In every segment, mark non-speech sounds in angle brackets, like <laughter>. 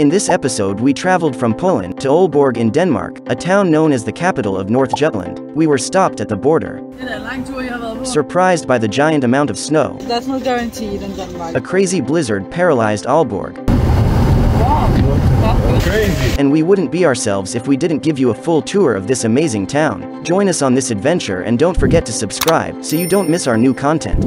In this episode we traveled from Poland to Aalborg in Denmark, a town known as the capital of North Jutland. We were stopped at the border. Det er da en lang tur, jeg har været på. Surprised by the giant amount of snow, That's not guaranteed in Denmark. a crazy blizzard paralyzed Aalborg, Crazy. and we wouldn't be ourselves if we didn't give you a full tour of this amazing town. Join us on this adventure and don't forget to subscribe so you don't miss our new content.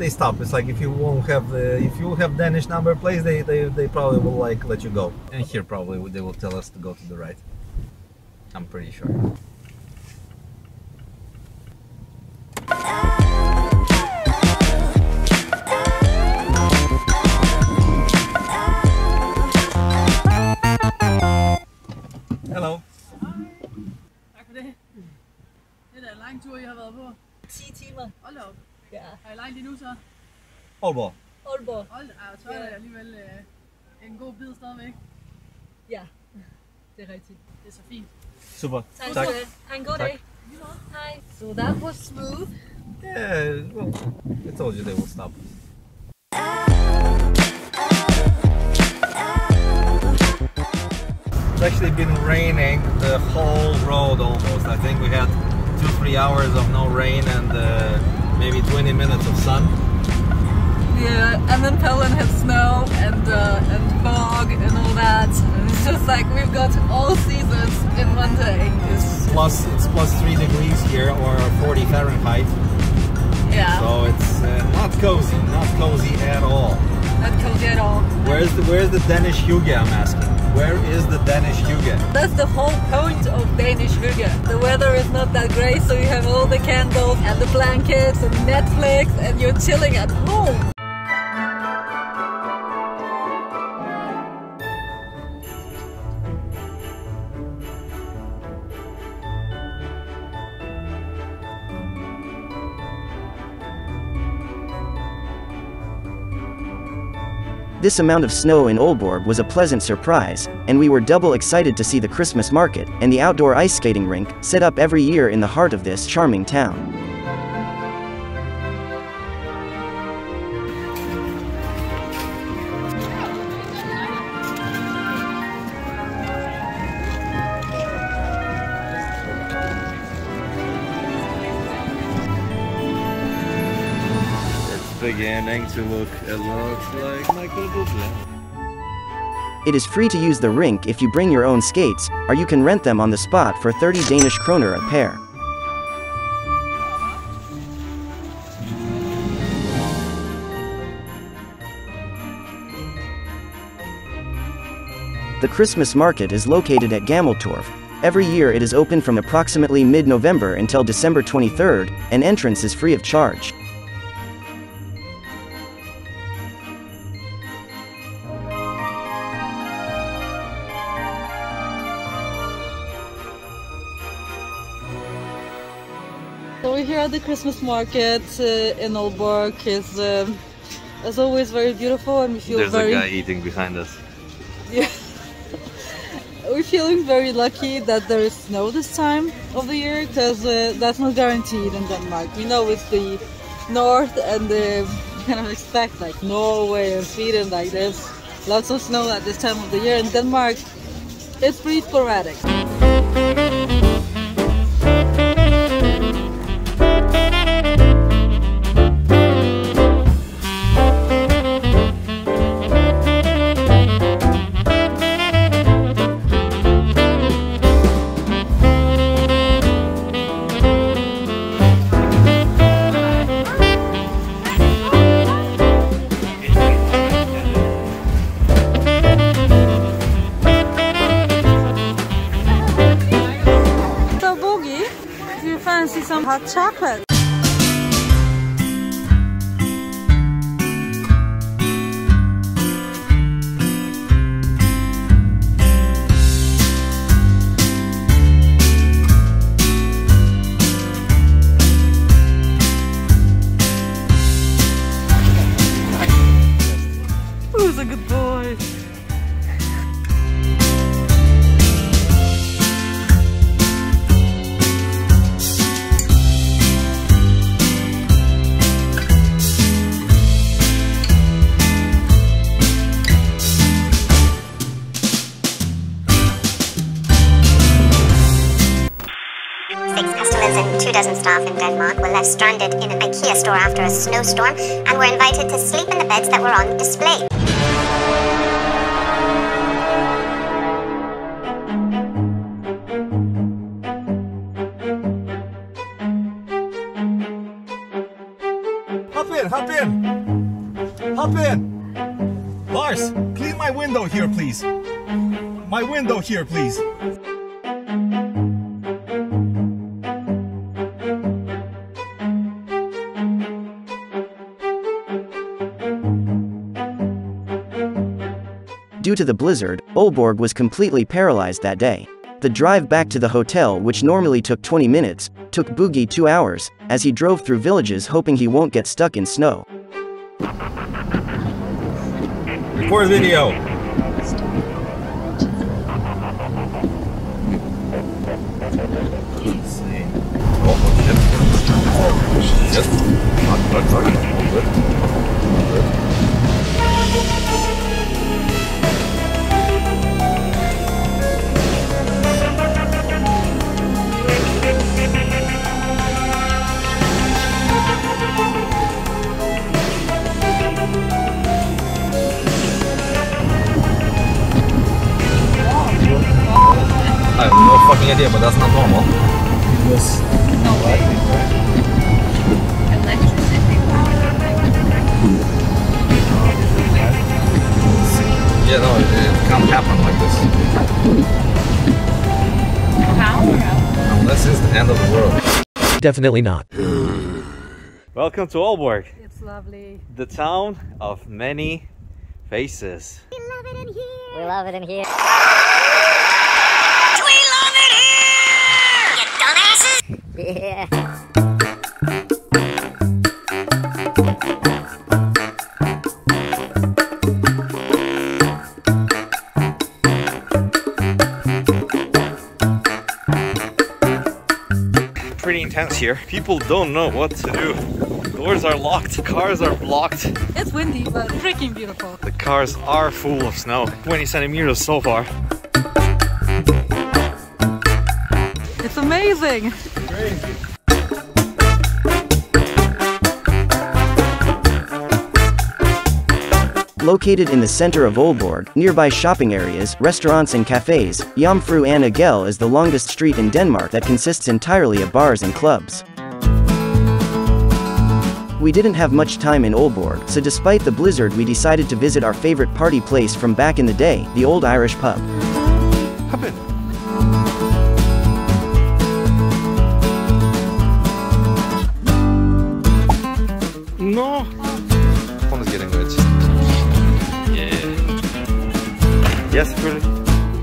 They, stop. It's like if you won't have the if you have Danish number plates, they, they they probably will like let you go. And here probably they will tell us to go to the right. I'm pretty sure. Ja. Er I langt endnu så? Aalborg. Aalborg. Hold da, ej, så er det alligevel øh, en god bid stadigvæk. Ja, <laughs> det er rigtigt. Det er så fint. Super. Tak Tak. skal du have. Ha' en god Tak. dag. Hej. So that was smooth. Yeah, well, I told you they will stop. It's actually been raining the whole road almost. I think we had two, three hours of no rain and uh, maybe 20 minutes of sun. Yeah, and then Poland had snow and uh, and fog and all that. And it's just like we've got all seasons in one day. It's, Plus, it's plus three degrees here or 40 Fahrenheit. yeah, So it's uh, not cozy, not cozy at all. not cozy at all. Where's the Where's the Danish hygge? I'm asking. Where is the Danish hygge? That's the whole point of Danish hygge. The weather is not that great, so you have all the candles and the blankets and Netflix, and you're chilling at home. This amount of snow in Aalborg was a pleasant surprise, and we were double excited to see the Christmas market and the outdoor ice skating rink set up every year in the heart of this charming town. Beginning to look like Michael Bublé. It is free to use the rink if you bring your own skates, or you can rent them on the spot for 30 Danish kroner a pair. The Christmas market is located at Gammeltorv. Every year it is open from approximately mid-November until December 23rd, and entrance is free of charge. The Christmas market uh, in Aalborg. is, um, always very beautiful and we feel There's very... a guy eating behind us. Yeah. <laughs> We're feeling very lucky that there is snow this time of the year because uh, that's not guaranteed in Denmark. We know it's the north and uh, you kind of expect like Norway and Sweden, like there's lots of snow at this time of the year. In Denmark, it's pretty sporadic. Staff in Denmark were left stranded in an IKEA store after a snowstorm and were invited to sleep in the beds that were on display. Hop in, hop in! Hop in! Lars, clean my window here, please. My window here, please. To the blizzard, Aalborg was completely paralyzed that day. The drive back to the hotel, which normally took 20 minutes, took Bughi two hours, as he drove through villages hoping he won't get stuck in snow. Record video. Let's see. Shit. Shit. Fuck, fuck, I have no fucking idea, but that's not normal. Yeah, no, it, it can't happen like this. How? Unless it's the end of the world. Definitely not. Welcome to Aalborg, It's lovely. the town of many faces. We love it in here! We love it in here. Yeah. Pretty intense here. People don't know what to do. Doors are locked, cars are blocked. It's windy, but freaking beautiful. The cars are full of snow. 20 centimeters so far. It's amazing. Located in the center of Aalborg, nearby shopping areas, restaurants and cafes, Jomfru Ane Gade is the longest street in Denmark that consists entirely of bars and clubs. We didn't have much time in Aalborg, so despite the blizzard we decided to visit our favorite party place from back in the day, the Old Irish Pub.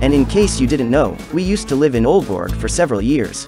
And in case you didn't know, we used to live in Aalborg for several years.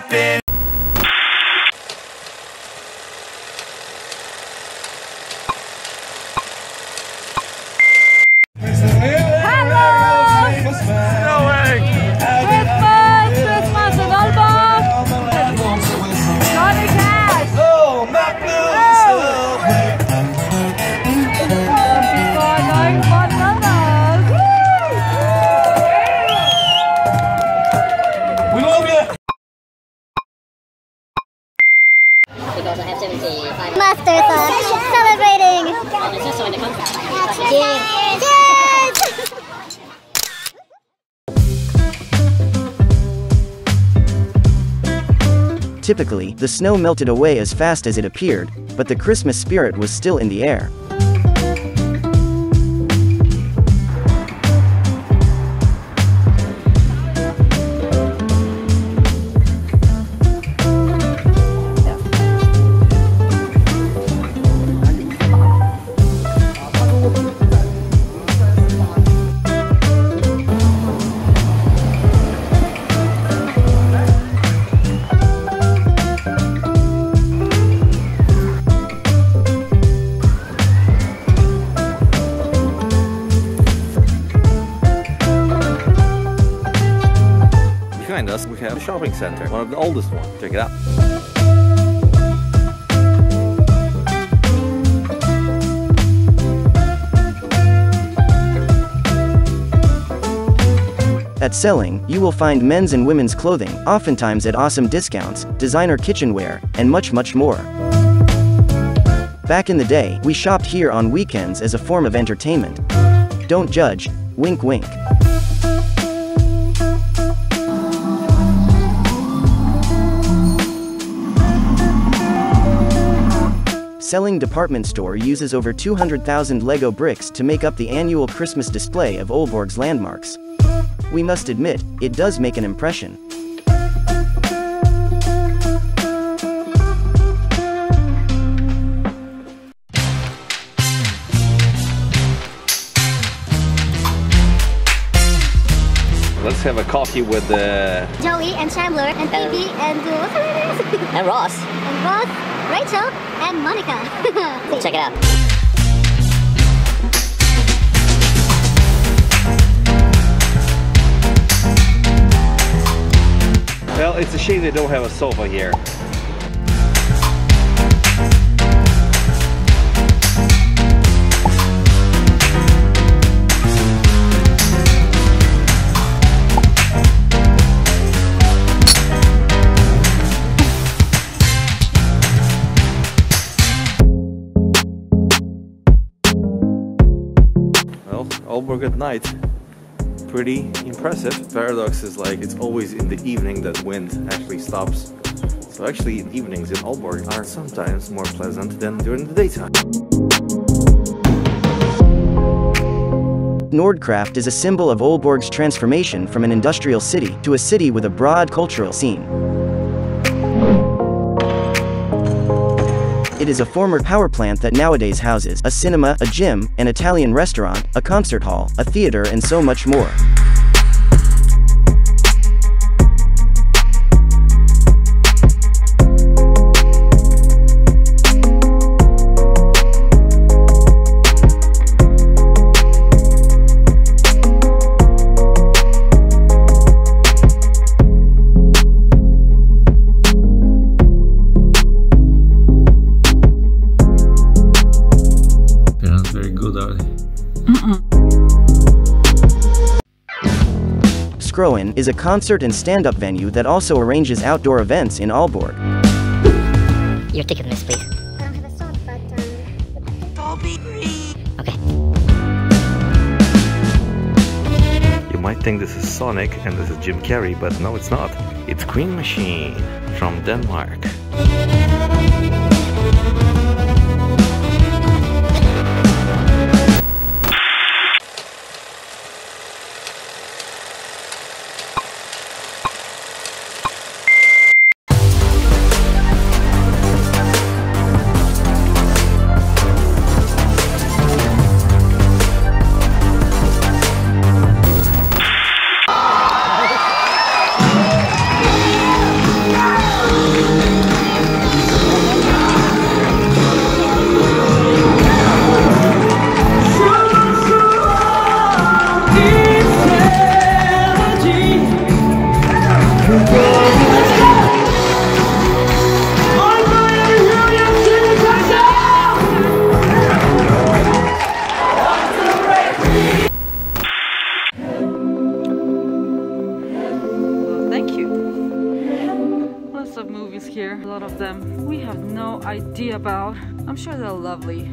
Just Typically, the snow melted away as fast as it appeared, but the Christmas spirit was still in the air. Behind us, we have a shopping center, one of the oldest ones. Check it out. At Salling, you will find men's and women's clothing, oftentimes at awesome discounts, designer kitchenware, and much much more. Back in the day, we shopped here on weekends as a form of entertainment. Don't judge, wink wink. Salling department store uses over 200,000 Lego bricks to make up the annual Christmas display of Aalborg's landmarks. We must admit, it does make an impression. Let's have a coffee with uh, Joey and Chandler and Phoebe and uh, what's her? And Ross. and Ross, Rachel, and Monica. We'll <laughs> check it out. Well, it's a shame they don't have a sofa here. Aalborg at night pretty impressive. Paradox is like it's always in the evening that wind actually stops. So actually evenings in Aalborg are sometimes more pleasant than during the daytime. Nordkraft is a symbol of Aalborg's transformation from an industrial city to a city with a broad cultural scene. It is a former power plant that nowadays houses a cinema, a gym, an Italian restaurant, a concert hall, a theater and so much more. Is a concert and stand-up venue that also arranges outdoor events in Aalborg. Your ticket, miss, please. I don't have a sock, but um, Okay. You might think this is Sonic and this is Jim Carrey, but no it's not. It's Queen Machine from Denmark. Idea about. I'm sure they're lovely.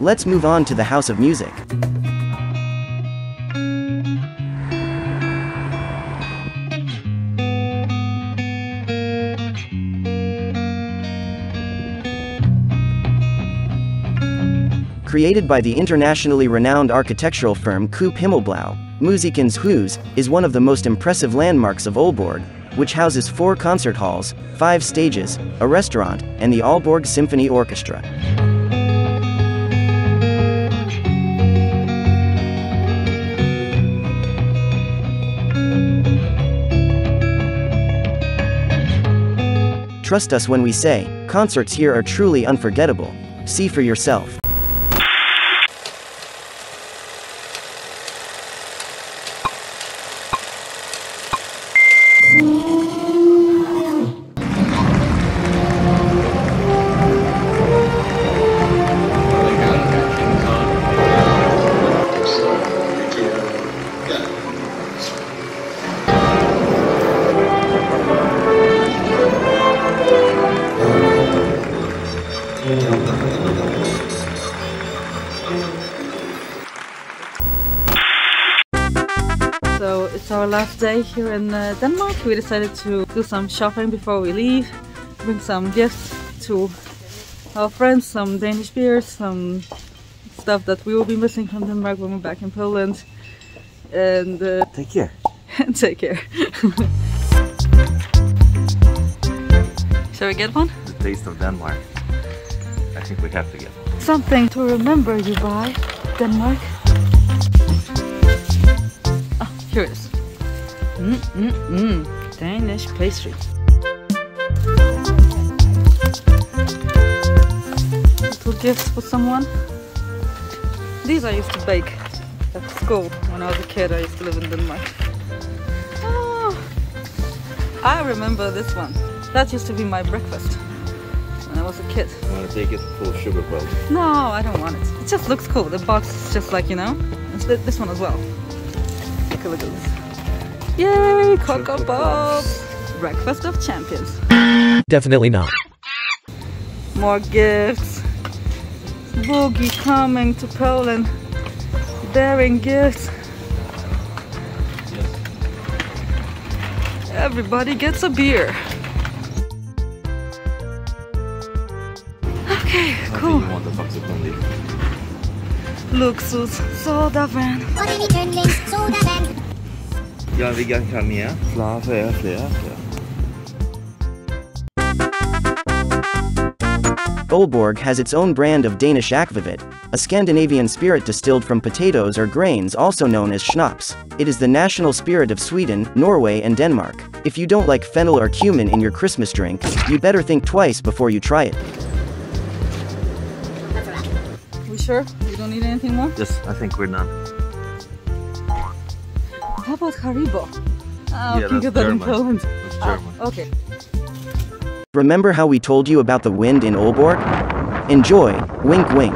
Let's move on to the House of Music. Created by the internationally renowned architectural firm Coop Himmelblau, Musikkens Hus is one of the most impressive landmarks of Aalborg, which houses four concert halls, five stages, a restaurant, and the Aalborg Symphony Orchestra. Trust us when we say, concerts here are truly unforgettable. See for yourself. Last day here in uh, Denmark. We decided to do some shopping before we leave, bring some gifts to our friends, some Danish beers, some stuff that we will be missing from Denmark when we're back in Poland. And uh, Take care. and <laughs> take care. <laughs> Shall we get one? The taste of Denmark. I think we have to get one. Something to remember you by Denmark. Ah, here it is. Mm mm mm. Danish pastry. Little gifts for someone. These I used to bake at school when I was a kid. I used to live in Denmark. Oh, I remember this one. That used to be my breakfast when I was a kid. You want to take it full of sugar, probably. No, I don't want it. It just looks cool. The box is just like, you know, it's this one as well. Take a look at this. Yay, Cocoa Chocolate Pops! Breakfast of Champions. Definitely not. More gifts. Bughi coming to Poland, bearing gifts. Everybody gets a beer. Okay, I cool. think you want the Luxus soda van. Ja, vi kan mer. Flera, flera, flera. Aalborg has its own brand of Danish akvavit, a Scandinavian spirit distilled from potatoes or grains also known as schnapps. It is the national spirit of Sweden, Norway and Denmark. If you don't like fennel or cumin in your Christmas drink, you'd better think twice before you try it. We sure? We don't need anything more? Yes, I think we're done. How about Haribo? Oh, Yeah, can that's in German. Poland. That's Ah, German. okay. Remember how we told you about the wind in Aalborg? Enjoy, wink wink.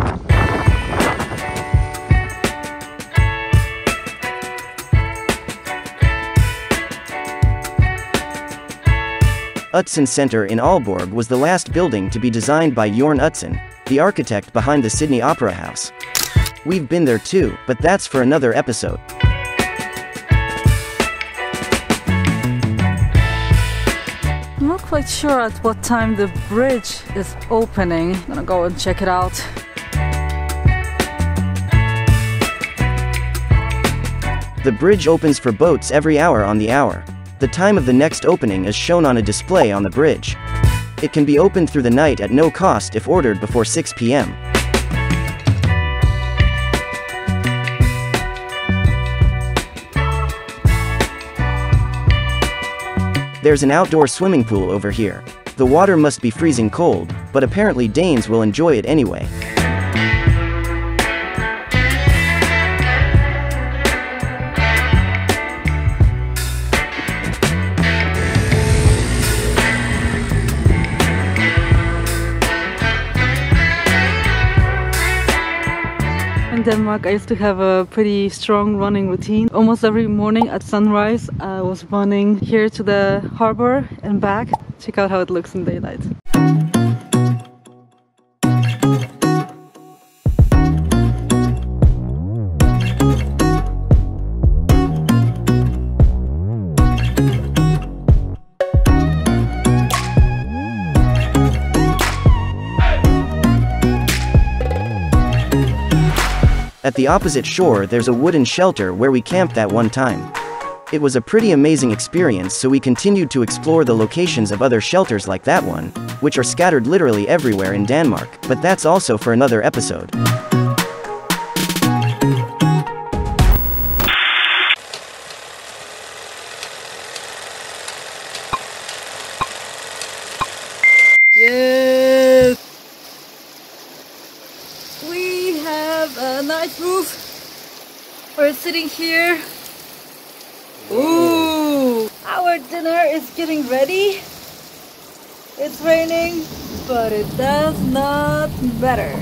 Utzon Center in Aalborg was the last building to be designed by Jorn Utzon, the architect behind the Sydney Opera House. We've been there too, but that's for another episode. Quite sure at what time the bridge is opening. I'm gonna go and check it out. The bridge opens for boats every hour on the hour. The time of the next opening is shown on a display on the bridge. It can be opened through the night at no cost if ordered before 6 p.m. There's an outdoor swimming pool over here. The water must be freezing cold, but apparently Danes will enjoy it anyway. In Denmark, I used to have a pretty strong running routine. Almost every morning at sunrise, I was running here to the harbor and back. Check out how it looks in daylight. At the opposite shore, there's a wooden shelter where we camped that one time. It was a pretty amazing experience, so we continued to explore the locations of other shelters like that one, which are scattered literally everywhere in Denmark, but that's also for another episode. Here. Ooh! Our dinner is getting ready. It's raining, but it does not matter.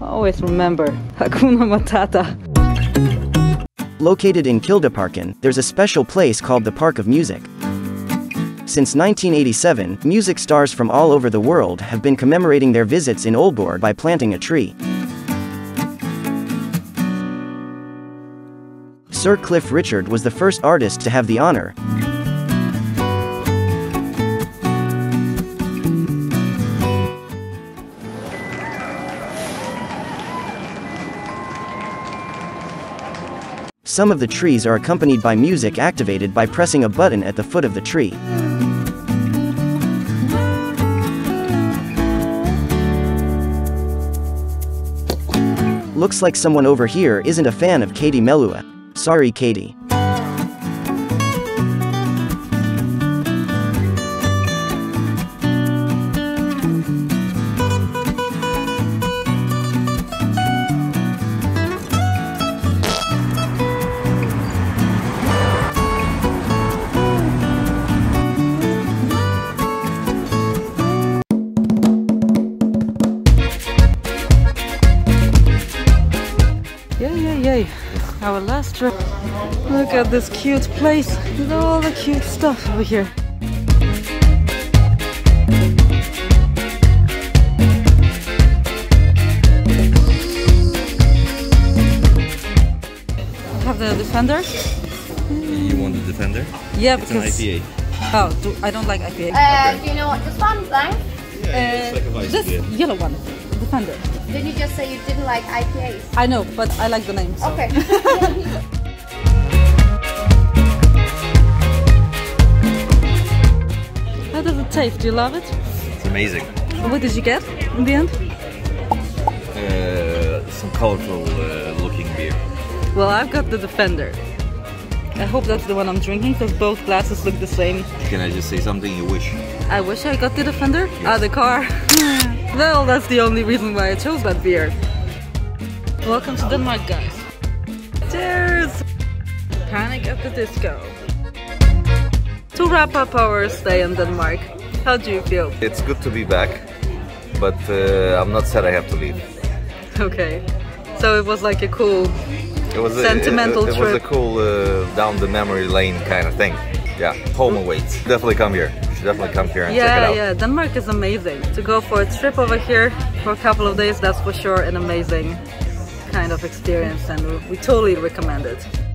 Always remember <laughs> Hakuna Matata. Located in Kildeparken, there's a special place called the Park of Music. Since 1987, music stars from all over the world have been commemorating their visits in Aalborg by planting a tree. Sir Cliff Richard was the first artist to have the honor. Some of the trees are accompanied by music activated by pressing a button at the foot of the tree. Looks like someone over here isn't a fan of Katie Melua. Sorry, Katie. At this cute place with all the cute stuff over here. I Have the defender? You want the Defender? Yeah, It's an because IPA. oh, do, I don't like IPA. Uh, do you know what this one's like? Yeah, it's like a Weiss this beer. yellow one, defender. Didn't you just say you didn't like IPAs? I know, but I like the name. So. Okay. <laughs> <laughs> taste? Do you love it? It's amazing. What did you get in the end? Uh, some colorful uh, looking beer. Well, I've got the Defender. I hope that's the one I'm drinking because both glasses look the same. Can I just say something you wish? I wish I got the Defender. Ah, the car. <laughs> well, that's the only reason why I chose that beer. Welcome to Denmark, guys. Cheers! Panic at the Disco. To wrap up our stay in Denmark, how do you feel? It's good to be back, but uh, I'm not sad I have to leave. Okay. So it was like a cool It was Sentimental a, it, it was a cool uh, down the memory lane kind of thing. Yeah, home awaits. Definitely come here. You should definitely come here and check it out. Yeah, yeah, Denmark is amazing. To go for a trip over here for a couple of days, that's for sure an amazing kind of experience, and we totally recommend it.